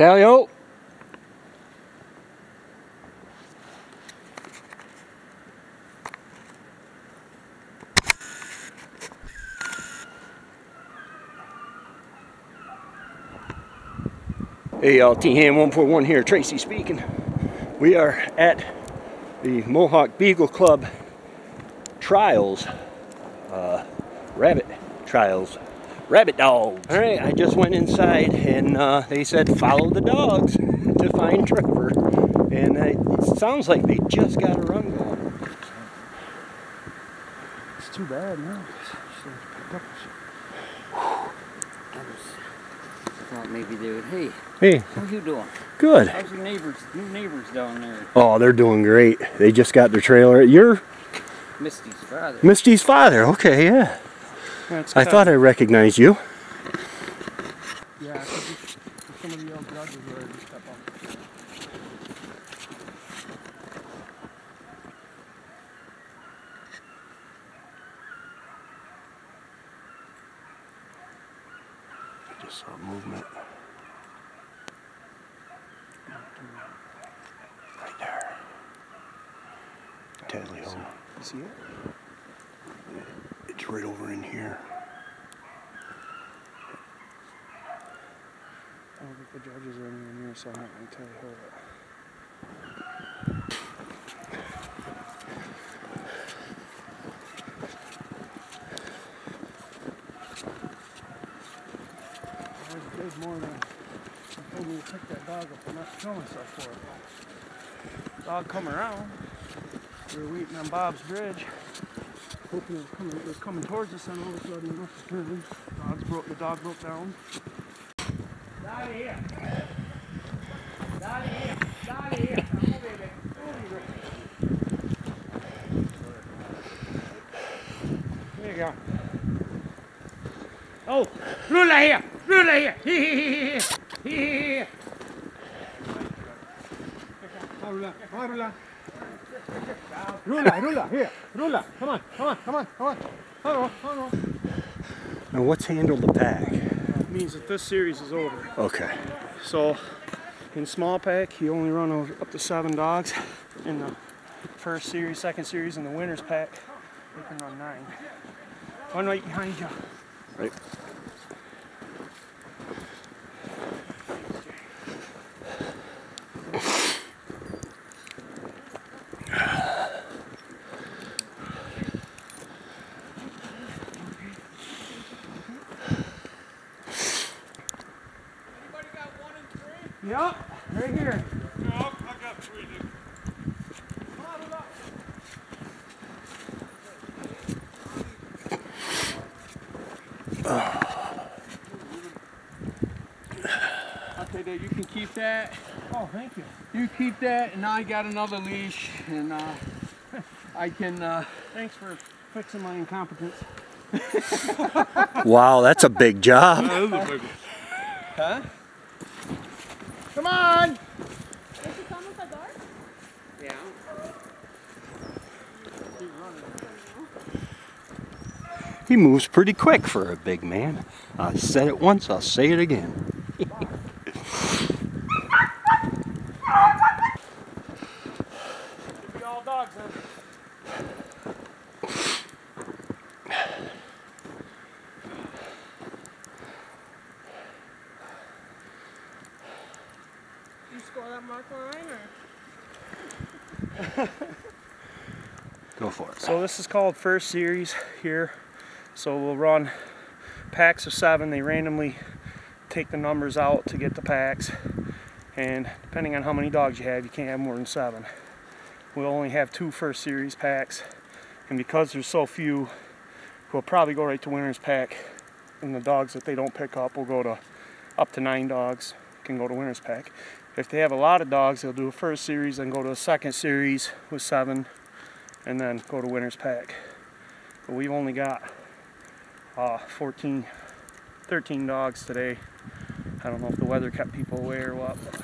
Stalio. Hey y'all, T-Hand 141 here, Tracy speaking. We are at the Mohawk Beagle Club Trials, uh, Rabbit Trials, Rabbit Dogs. All right, I just went inside and uh, they said follow the dogs to find Trevor. And uh, it sounds like they just got a run going. It's too bad, no. Thought maybe they would. Hey, Hey, how you doing? good. How's your neighbors? New neighbors down there? Oh, they're doing great. They just got their trailer. You're Misty's father. Misty's father. Okay, yeah. That's I thought I recognized you. Yeah, because if, if somebody else judges where you step on. Just saw movement. Right there. Tadley home. You see it? It's right over in here. I don't think the judges are anywhere near, so I'm not going to tell you. I was big more than he told me to pick that dog up and not kill myself for it. Dog come around. We were waiting on Bob's Bridge. Hoping it was coming, it was coming towards us all of a sudden it must have. Dogs broke, the dog broke down. Go. Oh, rulla here, rulla here. Here, here. Rulla, rulla. Rulla, rulla, here, rulla. Come on, come on, come on, come on. Hold on, hold on. Now, what's handled the pack? Means that this series is over. Okay. So, in small pack, you only run up to seven dogs. In the first series, second series, and the winners pack, you can run nine. One right behind you. Right. Yep, right here. Okay, there, you can keep that. Oh, thank you. You keep that, and I got another leash, and uh, I can. Uh, Thanks for fixing my incompetence. Wow, that's a big job. huh? Come on! Yeah. He moves pretty quick for a big man. I said it once, I'll say it again. Be all dogs then. You score that mark line or? Go for it. So this is called first series here. So we'll run packs of seven. They randomly take the numbers out to get the packs. And depending on how many dogs you have, you can't have more than seven. We'll only have two first series packs. And because there's so few, we'll probably go right to winner's pack. And the dogs that they don't pick up will go to up to nine dogs can go to winner's pack. If they have a lot of dogs, they'll do a first series, then go to a second series with seven, and then go to winner's pack. But we've only got uh, 14, 13 dogs today. I don't know if the weather kept people away or what. But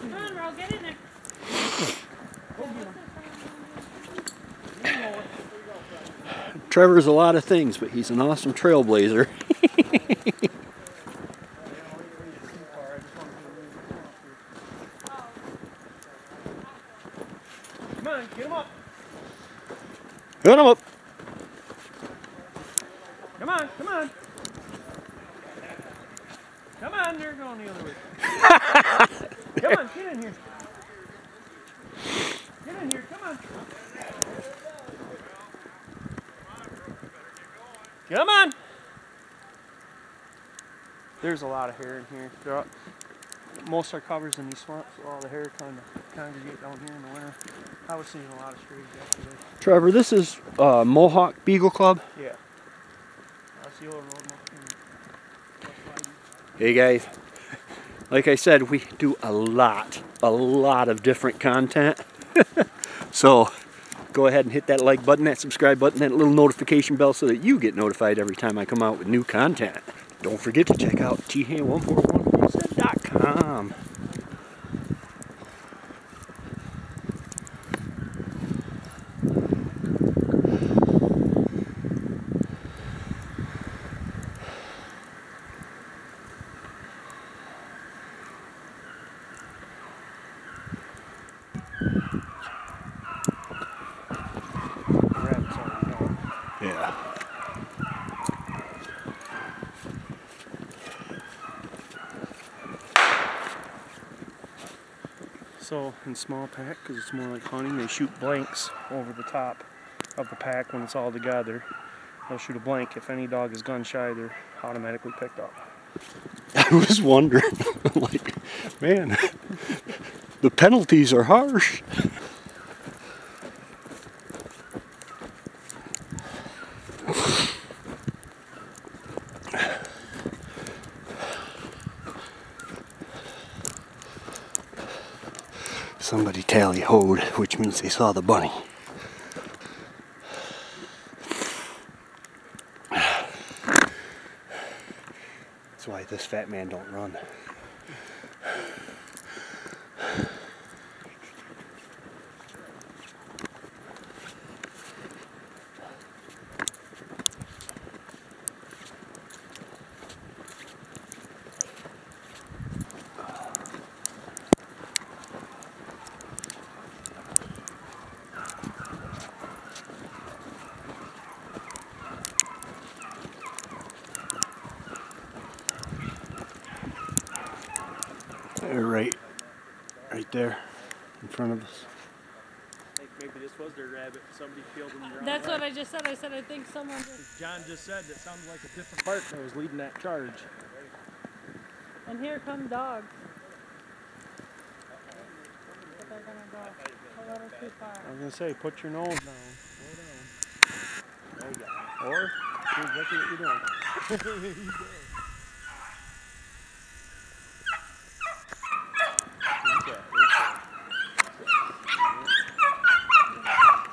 Come on, Ro, get in there. Trevor's a lot of things, but he's an awesome trailblazer. Come on, get him up. Got him up. Come on, come on. Come on, you're going the other way. come on, get in here. Get in here, come on. Come on. There's a lot of hare in here. There most are covers in these swamps, so all the hare kind of congregate down here in the winter. I was seeing a lot of strays yesterday. Trevor, this is uh, Mohawk Beagle Club. Yeah. Osceola Road. and West Leyden. Hey guys, like I said, we do a lot, a lot of different content. so go ahead and hit that like button, that subscribe button, that little notification bell so that you get notified every time I come out with new content. Don't forget to check out thand141homestead.com. Rabbits already know. Yeah. So in small pack, because it's more like hunting, they shoot blanks over the top of the pack when it's all together. They'll shoot a blank. If any dog is gun shy, they're automatically picked up. I was wondering, like, man, the penalties are harsh. Somebody tally hoed, which means they saw the bunny. That's why this fat man don't run. They're right, right there in front of us. Maybe this was their rabbit. Somebody killed them. That's what I just said. I said I think someone just. John just said that sounded like a different partner was leading that charge. And here come dogs. But they're gonna go a little too far. I was gonna say, put your nose down. Slow down. There you go. Or do exactly what you're doing.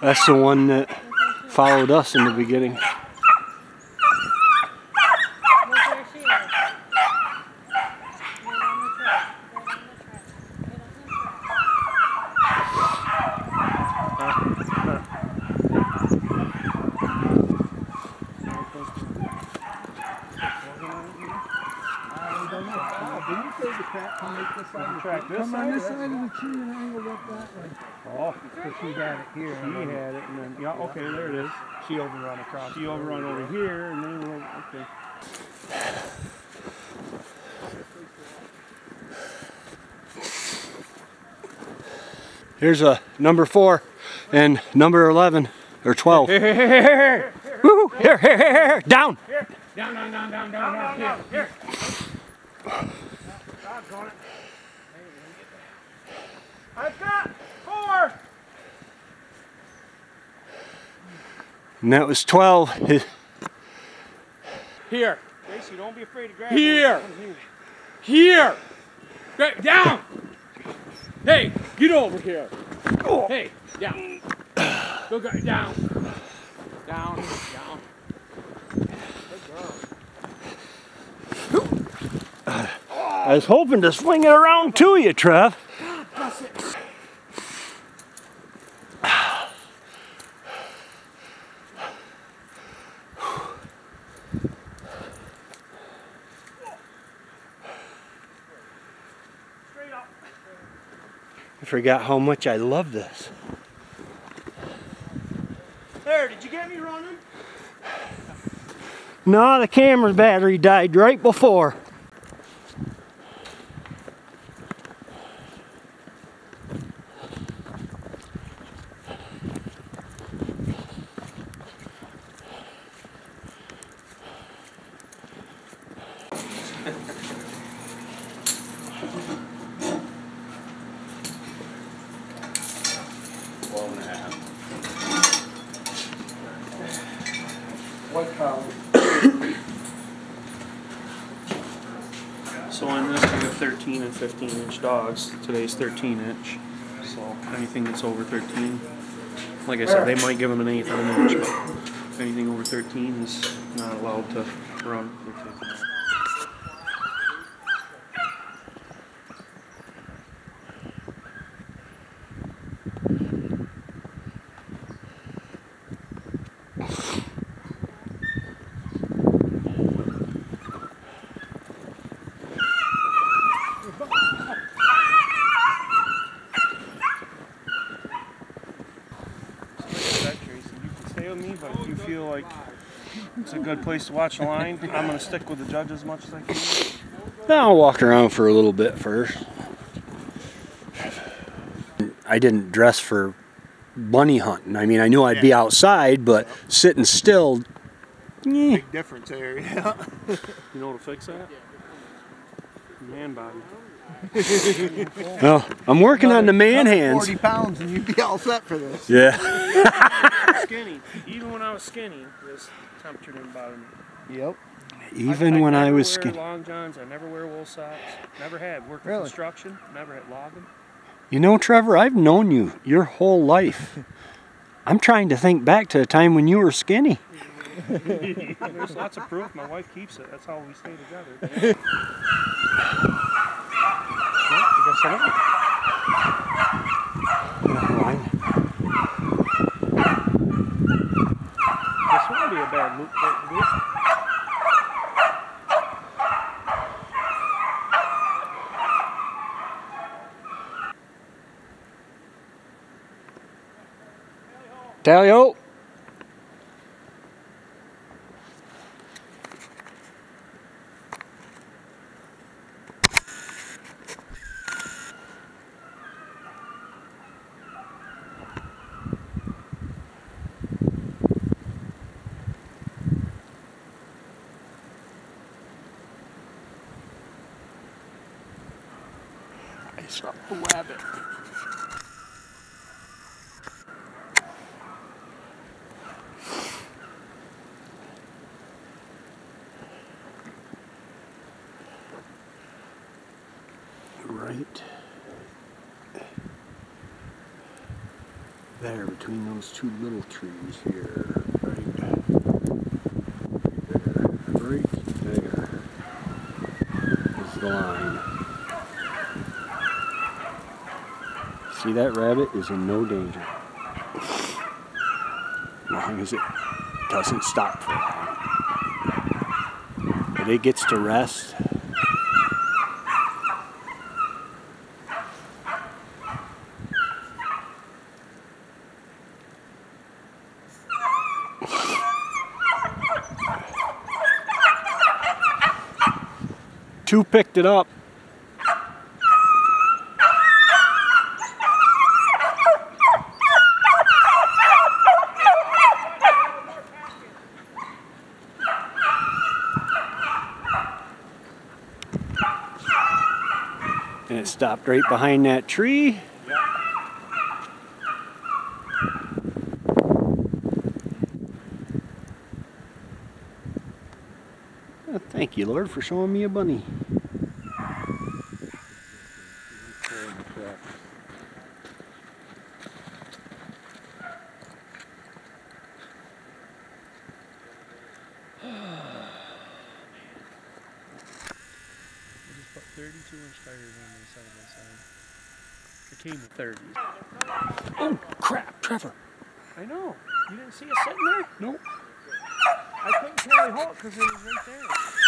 That's the one that followed us in the beginning. Look where she is. Right on the track. Right on the track. Right on the track. Track this Come on side, this or side that of the tree and angle up that way. Oh, because she had it here. She had it, and then yeah, okay, there it is. She overrun across. She overrun over here, and then went okay. Here's a number four and number 11 or 12. Woo! Here, here, here, here, down. Down, down, down, down, down, down, down. Here. Doggone it. I've got four. And that was 12. Here, Gracie, don't be afraid to grab Here. one. here. Right, down. Hey, get over here. Hey, down. Go, go, down. Down, Good down. I was hoping to swing it around to you, Trev. Forgot how much I love this. There, did you get me running? No, the camera's battery died right before. So on this, we have 13 and 15 inch dogs. Today's 13 inch. So anything that's over 13, like I said, they might give them an eighth of an inch, but anything over 13 is not allowed to run. They're taken out. So like I said, Tracy, you can stay with me, but if you feel like it's a good place to watch the line, I'm going to stick with the judge as much as I can. I'll walk around for a little bit first. I didn't dress for bunny hunting. I mean, I knew I'd be outside, but sitting still, eh. Big difference there, yeah. You know what to fix that? Man body. well, I'm working on the man hands. 40 pounds and you'd be all set for this. Yeah. Skinny. Even when I was skinny, this temperature didn't bother me. Yep. Even when I never was wear skinny. long johns. I never wear wool socks. Never had. Worked in Really? construction. Never had logging. You know, Trevor, I've known you your whole life. I'm trying to think back to a time when you were skinny. There's lots of proof. My wife keeps it. That's how we stay together. Got some? This wouldn't be a bad loop for do. Tally ho! There between those two little trees here, right there, right there is the line. See that rabbit is in no danger. As long as it doesn't stop for long. But it gets to rest. Two picked it up. And it stopped right behind that tree. Oh, Thank you, Lord, for showing me a bunny. Put 32 inch tires on my side by side. It came with 30. Oh, crap, Trevor. I know. You didn't see it sitting there? Nope. I couldn't carry halt because it was right there.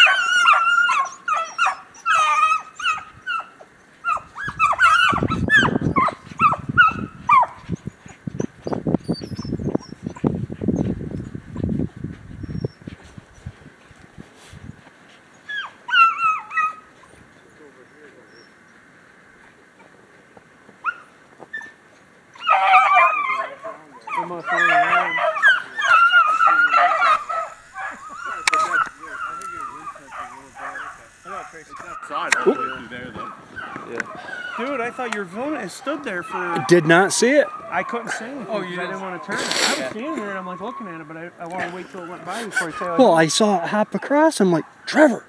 You were filming. It stood there for. Did not see it. I couldn't see anything. Oh, you 'cause I didn't didn't- want to turn it. I was standing there and I'm like looking at it, but I, I want to wait till it went by before I say. Well, I saw it hop across. I'm like, Trevor.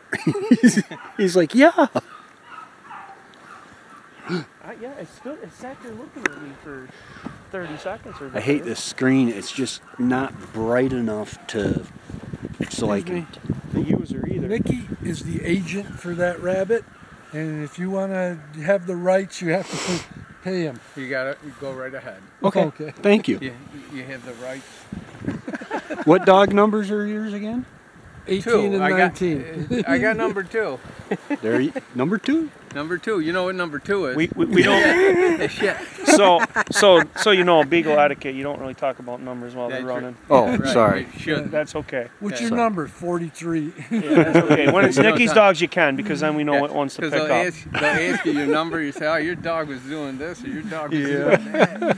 he's, he's like, yeah. I, yeah, it stood. It sat there looking at me for 30 seconds or. I hate this screen. It's just not bright enough to so I can. The user either. Mickey is the agent for that rabbit, and if you want to have the rights, you have to pay him. You got to go right ahead. Okay. Okay. Thank you. You, you have the right. What dog numbers are yours again? 18 Two. and I got, 19. I got number two. There, you, number two. Number two. You know what number two is? We, we, we don't. Shit. so so so you know beagle etiquette. You don't really talk about numbers while they're That's right. running. Oh, Right, sorry. should. That's okay. What's Yeah. your number? 43. Yeah, that's okay. When it's No Nicky's dogs, you can because then we know what ones to pick up. they'll ask, they'll ask you your number. You say, "Oh, your dog was doing this, or your dog was Yeah. doing that."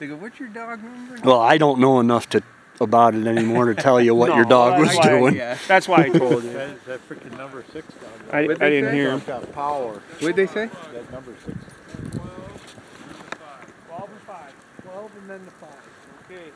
they go, "What's your dog number?" Well, I don't know enough to about it anymore to tell you what No, your dog was that's why- doing. Yeah. That's why I told you. That, that freaking number six dog. I, I What'd they didn't say? hear him. Got power. What'd they say? That number six. 12 and 5. 12 and then the 5. Okay.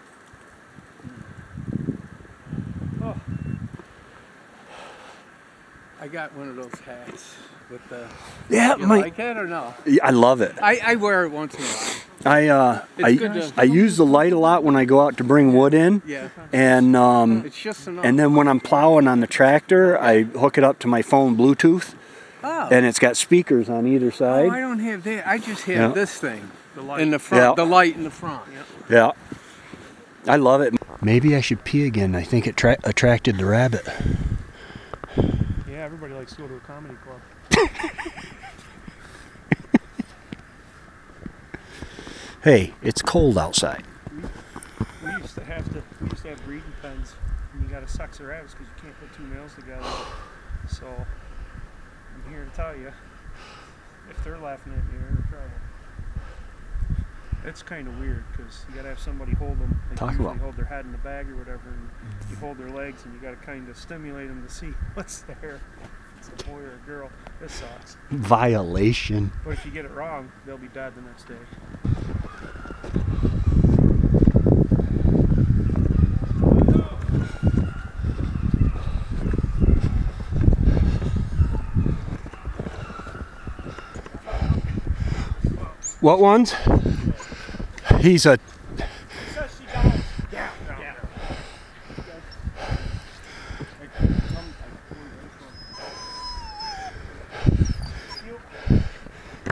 I got one of those hats with the. Yeah, You my, like that or no? yeah, I love it. I, I wear it once in a while. I uh, I, to- I use the light a lot when I go out to bring wood in, Yeah. and um, It's just enough. and then when I'm plowing on the tractor, I hook it up to my phone Bluetooth, oh. and it's got speakers on either side. oh, I don't have that. I just have Yeah. this thing The light. in the front. Yeah. The light in the front. Yeah, I love it. Maybe I should pee again. I think it tra- attracted the rabbit. Yeah, everybody likes to go to a comedy club. Hey, it's cold outside. We used to have to. We used to have breeding pens, and you got to sex the rabbits because you can't put two males together. So I'm here to tell you, if they're laughing at you, you're in trouble. It's kind of weird because you got to have somebody hold them. Like Talk usually about- hold their head in the bag or whatever, and you hold their legs, and you got to kind of stimulate them to see what's there. If it's a boy or a girl. This sucks. Violation. But if you get it wrong, they'll be dead the next day. What ones? He's a.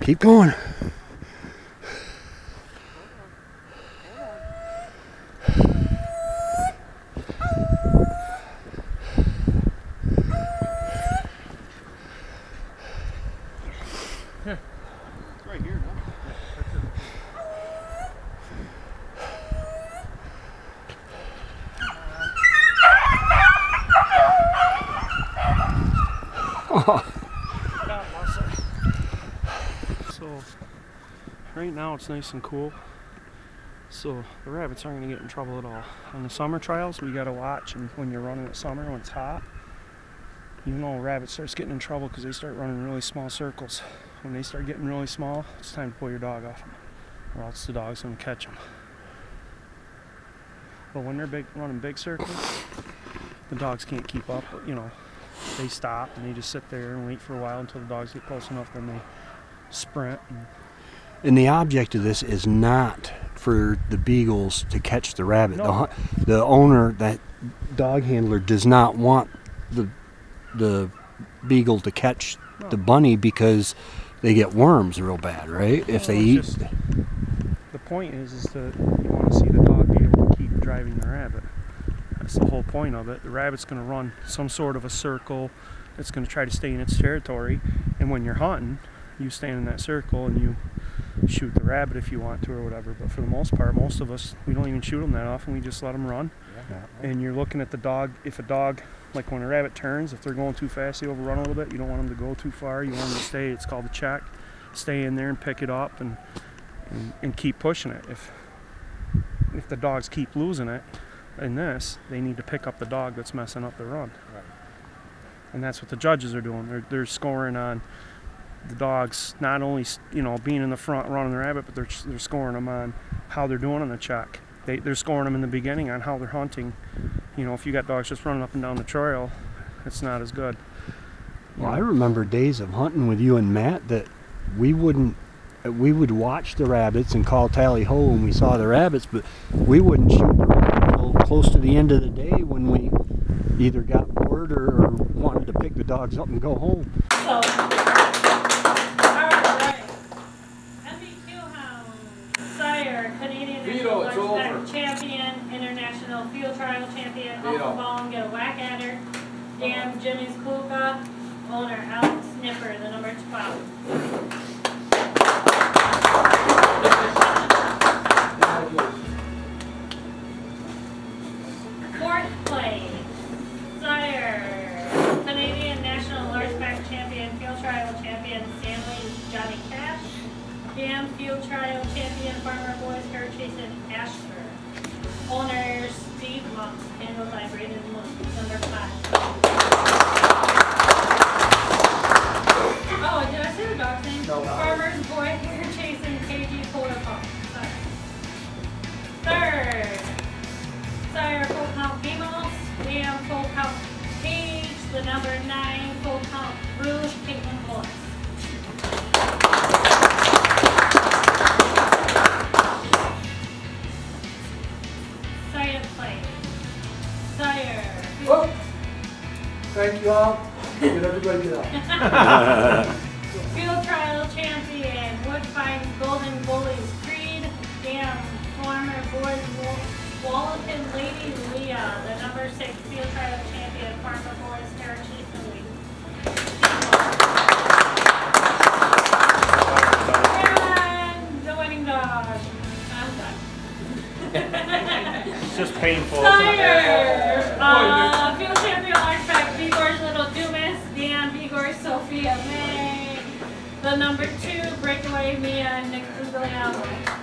Keep going. Right here, huh? So, right now it's nice and cool. So the rabbits aren't gonna get in trouble at all. On the summer trials, we gotta watch, and when you're running at summer when it's hot, you know a rabbit starts getting in trouble because they start running really small circles. When they start getting really small, it's time to pull your dog off 'em, or else the dog's gonna catch them. But when they're big, running big circles, the dogs can't keep up. You know, they stop and they just sit there and wait for a while until the dogs get close enough. Then they sprint. And And the object of this is not for the beagles to catch the rabbit. The, No. hu- the owner, that dog handler, does not want the the beagle to catch No. the bunny because they get worms real bad, right? If they eat. just- the point is, is that you want to see the dog be able to keep driving the rabbit. That's the whole point of it. The rabbit's going to run some sort of a circle. It's going to try to stay in its territory, and when you're hunting, you stand in that circle and you shoot the rabbit if you want to or whatever. But for the most part, most of us we don't even shoot them that often. We just let them run. And you're looking at the dog. If a dog, like when a rabbit turns, if they're going too fast, they overrun a little bit. You don't want them to go too far. You want them to stay. It's called a check. Stay in there and pick it up and and, and keep pushing it. If if the dogs keep losing it in this, they need to pick up the dog that's messing up the run. And that's what the judges are doing. They're they're scoring on the dogs not only you know being in the front running the rabbit, but they're they're scoring them on how they're doing on the check. They they're scoring them in the beginning on how they're hunting. You know, if you got dogs just running up and down the trail, it's not as good. Well, I remember days of hunting with you and Matt that we wouldn't. uh, We would watch the rabbits and call tally ho when we saw the rabbits, but we wouldn't shoot the until close to the end of the day when we either got bored or, or wanted to pick the dogs up and go home. So, Canadian Vito, National it's over. Champion, International Field Trial Champion, Vito. Uncle Ball, and get a whack at her. Damn Jimmy's Kuka, owner Alex Snipper, the number 12. Field Trial Champion, Farmer Boys, Her Chasin Ashford. Owner Steve Monk, handled by Brandon Monk, number five. Oh, did I say the dog's name? No. Farmer's Boy, Hair Chasing, KG Quarter Pump. Sorry. Third, Sire full count females, Dam full count Cage, the number nine thank you all. Get everybody get out. Field trial champion, Woodbine Golden Bullies, Creed, Dam, former board Wa- Wallaton Lady Leah, the number six field trial champion, Farmer Boys, Tara Cheesley. And the winning dog. I'm done. It's just painful. Sire! Number two, breakaway Mia, and Nick Guglielmo.